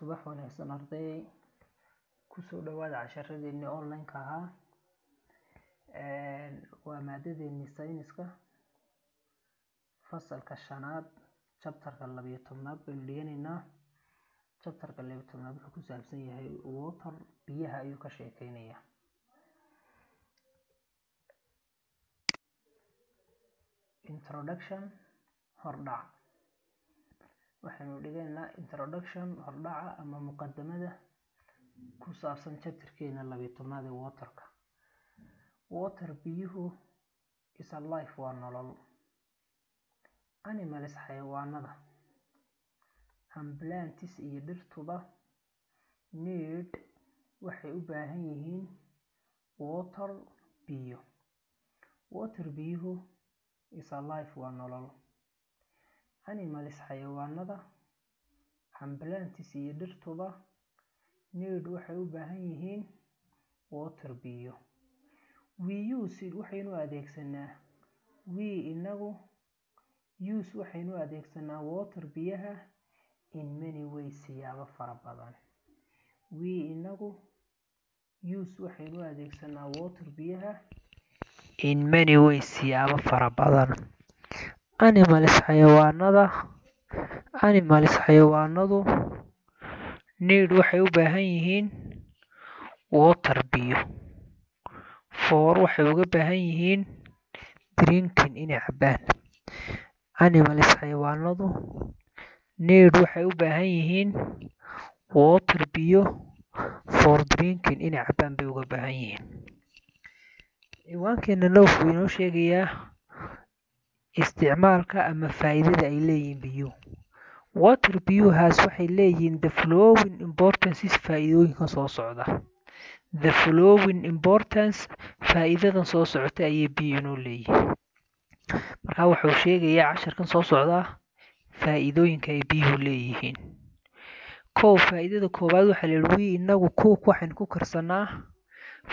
subax wanaagsan arday ku soo dhawaada casharadeenii online-ka ahaa. Waa maadadeenii sayniska fasalka shanaad chapterka labiyo tobnaad baynu dhiganaynaa. Chapterka labiyo tobnaad wuxuu ku saabsan yahay water biyaha ayuu ka sheekeynaya introduction hordhac waxaynu dhiganaynaa introduction hordhaca ama muqadamada ku saabsan chapterkeena labiyo tobnaad ee waterka. Water biyuhu is a life waa nolol. Animals xayawaanada amblantis iyo dhirtuba need waxay u baahan yihiin water biyo. Water biyuhu is a life waa nolol animals xayawaanada? Amblantis iyo dhirtuba? Need waxay u baahan yihiin water biyo. We use waxaynu adeegsanaa. We inagu use waxaynu adeegsanaa water biyaha in many ways siyaabo fara badan. We inagu use waxaynu adeegsanaa water biyaha in many ways siyaabo fara badan animals xayawaanada. Animals xayawaanadu need waxay u baahan yihiin water biyo. For waxay uga baahan yihiin drinking inay cabaan animals xayawaanadu need waxay u baahan yihiin water biyo. For drinking inay cabaan bay uga baahan yihiin. Ciwaankeenana wuxuu inoo sheegayaa isticmaalka ama faa'iidada ay leeyihiin biyuhu water biyuhaas waxay leeyihiin the flowing importances faa'iidooyinka soo socda. The flowing importance faa'iidadan soo socota ayay biyo inoo leeyihiin. Markaa wuxuu sheegayaa casharkan soo socdaa faa'iidooyinka ay biyuhu leeyihiin. Kow faa'iidada koowaad waxaa la yihi wii inagu cook waxaynu ku karsanaa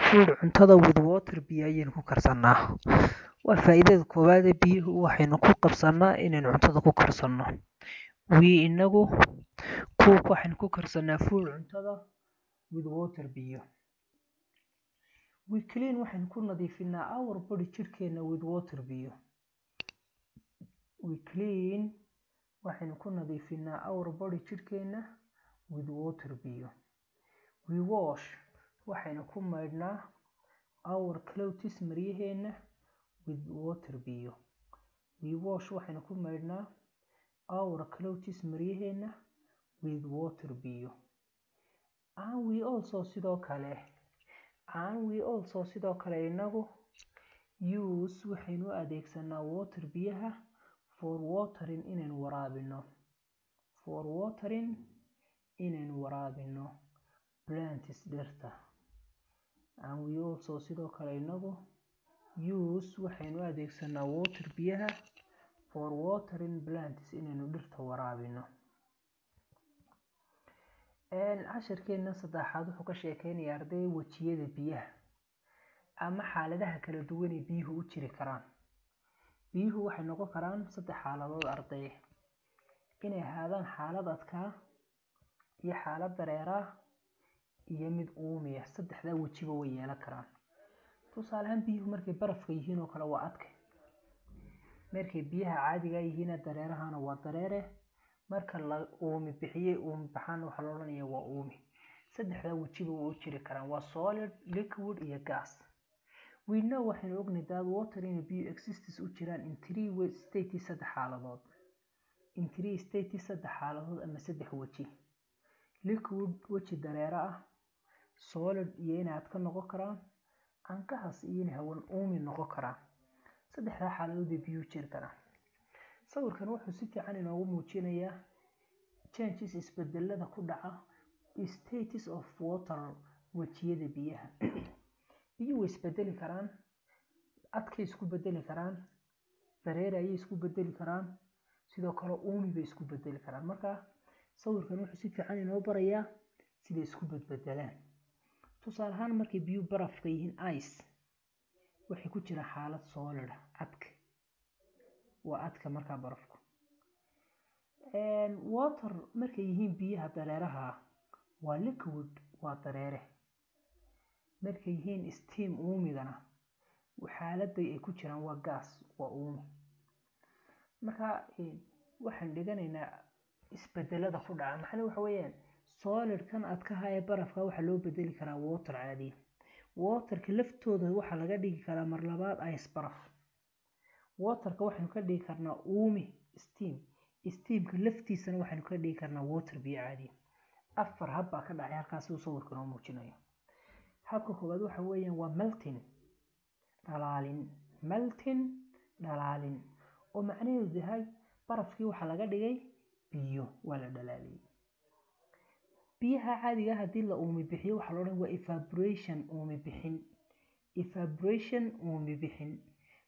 food cuntada with water biyo ayaynu ku karsanaa waa faa'iidada koowaad ee biyuhu waxaynu ku qabsanaa inaynu cuntada ku karsanno. Wii inagu cook waxaynu ku karsanaa food cuntada with water biyo we clean waxaynu ku nadiifinaa our body jirhkeena with water biyo we clean waxaynu ku nadiifinaa our body jirhkeena with water biyo we wash waxaynu ku maydhnaa our clothes maryaheena with water biyo. We wash waxaynu ku maydhnaa our clothes maryaheena with water biyo. And we also sidoo kale and we also sidoo kale inagu use waxaynu adeegsanaa water biyaha for watering inaynu waraabino. For watering inaynu waraabino plantis dhirta and we also sidoo kale inagu use waxaynu adeegsanaa water biyaha for watering plantis inaynu dhirta waraabino casharkeena saddexaad wuxuu ka sheekeynaya arday wejiyada biyaha ama xaaladaha kala duwan biyuhu u jiri karaan. Biyuhu waxay noqon karaan saddex xaaladood arday inay ahaadaan xaalad adkaa iyo xaalad dareeraa iyo mid uumiya saddexdaa wejiba way yeelan karaan. Tusaale ahaan biyuhu markay barafka yihiin oo kale waa adke markay biyaha caadiga yihiina dareerahana waa dareere. Marka la uumi bixiyey uumi baxaana waxaa la odhanaya waa uumi. Saddexdaa wejiba way u jiri karaan. Waa solid liquid iyo gas. We know waxaynu ognay dad water inay biyo existence u jiraan in three way states saddex xaaladood. In three states saddex xaaladood ama saddex weji liquid weji dareero ah solid iyo inay adka noqon karaan ankahaas iyo inay hawan uumi noqon karaan. Saddexdaa xaaladood ay biyuhu jiri karaan sawirkan wuxuu si fiican inoogu muujinayaa changes isbedelada ku dhaca status of water wejiyada biyaha. Biyuhu way isbedeli karaan adkay isku bedeli karaan dareere ayay isku bedeli karaan sidoo kale uumi bay isku bedeli karaan. Marka sawirkan wuxuu si fiican inoo barayaa siday isku bedbedelaan tusaale ahaan markay biyuhu barafka yihiin ice waxay ku jiraan xaalad solid adka. Waa adka markaa barafku. Water markay yihiin biyaha dareeraha waa liquid waa dareere. Markay yihiin steam uumigana xaaladay ay ku jiraan waa gas waa uumi marka waxaan dhiganaynaa isbedelada ku dhaca. Maxana waxa weeyaan solidkan adkaha ee barafka waxaa loo bedeli karaa water caadiya waterka laftooda waxaa laga dhigi karaa mar labaad ice baraf. Waterka waxaynu ka dhigi karnaa uumi steam. Steamka laftiisana waxaynu ka dhigi karnaa water biyo caadiya afar hab baa ka dhacay halkaas siduu sawirka muujinayo. Habka koowaad waxa weeyaan waa melting dhalaalin. Melting dhalaalin. Oo macnaheedu yahay barafkii waxaa laga dhigay biyo waa la dhalaaliyey biyaha caadiga haddii la uumi bixiyo waxaa loo dhan waa evaporation uumi bixin. Evaporation uumi bixin.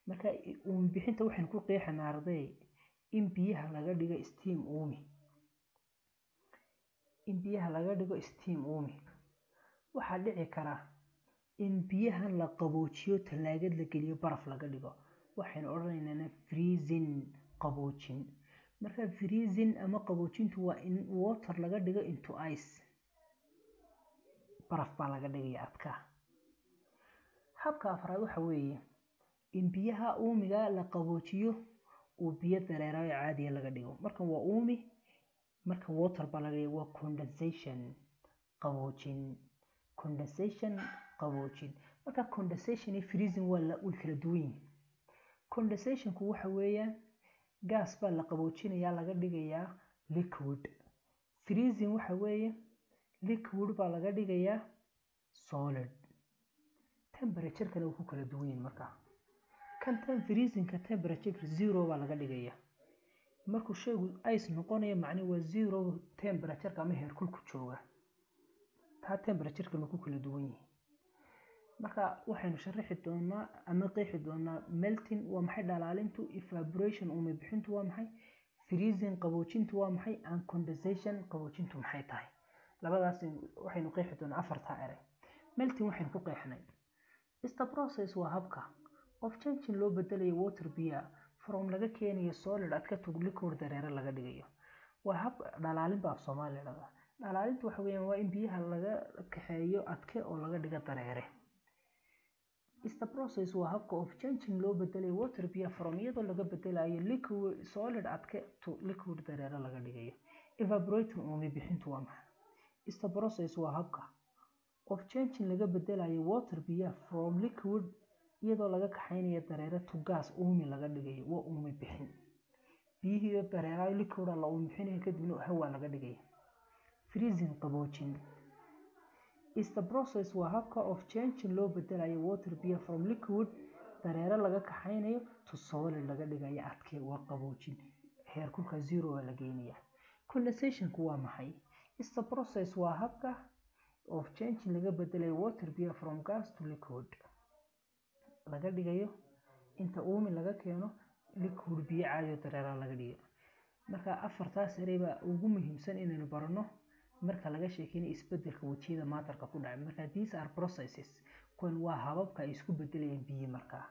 Marka uumi bixinta waxaynu ku qeexanaa arday in biyaha laga dhigo steam uumi in biyaha laga dhigo steam uumi waxaa dhici kara in biyahan la qaboojiyo tallaagad la geliyo baraf laga dhigo. Waxaynu odhanaynaa freezing qaboojin marka freezing ama qaboojintu waa in water laga dhigo into ice. Baraf baa laga dhigaya adkaa habka afraad waxa weeye in biyaha uumiga la qaboojiyo uu biyo dareerayo caadiya laga dhigo. Markan waa uumi markan water baa laga dhigo waa condensation qaboojin condensation qaboojin. Marka condensation iyo freezing waa kala duwan yihiin condensationku waxa weeyaan gas baa la qaboojinayaa laga dhigayaa liquid. Freezing waxa weeye liquid baa laga dhigayaa solid. Temperature-kana way ku kala duwan yihiin markaa kan tan freezingka temperature zero baa laga dhigayaa. Markuu shaygu ice noqonayo macni waa zero temperature-ka ama heerkulku jooga taa temperature-kan way ku kala duwan yihiin marka waxaynu sharaxi doonaa ama qeexi doonaa melting waa maxay dhalaalintu evaporation uumi bixintu waa maxay freezing qaboojintu waa maxay and condensation qaboojintu maxay tahay? Labadaas waxaynu qeexi doonaa afartaa eray melting waxaynu ku qeexnay. Ista process waa habka. Of changing loo bedelayo water biya from laga keenayo solid adka tug liquid dareere laga dhigayo. Waa hab dhalaalin baa af soomaaliya dhada dhalaalintu waxa weeyaan waa in biyaha laga kaxeeyo adke oo laga dhigo dareere ista process waa habka of changing loo bedelayo water biya from iyadoo laga bedelayo liquid solid adke to liquid dareere laga dhigayo. Evaporating uumi bixintu waa maxay? Ista process waa habka of changing laga bedelayo water biya from liquid iyadoo laga kaxaynayo dareere to gas uumi laga dhigayo waa uumi bixin. Biyihii dareerayo liquid la uumi bixinayo kadibna hawaa laga dhigaya freezing qaboojin is the process waa habka of changing loo bedelayo water biya from liquid dareere laga kaxaynayo to solid laga dhigayo adke waa qaboojin heerkulka zero waa la geynaya condensationku waa maxay? Is the process waa habka of changing laga bedelayo water biya from gas to liquid. Laga dhigayo inta uumi laga keeno liquid biyo caadi oo dareera laga dhigayo. Marka afartaas erey ugu muhiimsan inaynu barano marka laga sheekeynayo isbeddelka wejiyada maatarka ku dhacay. Marka these are processes. Kuwan waa hababka ay isku bedelayaan biyo markaa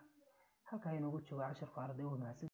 halkaa inoogu jooga casharku arday u mahadsan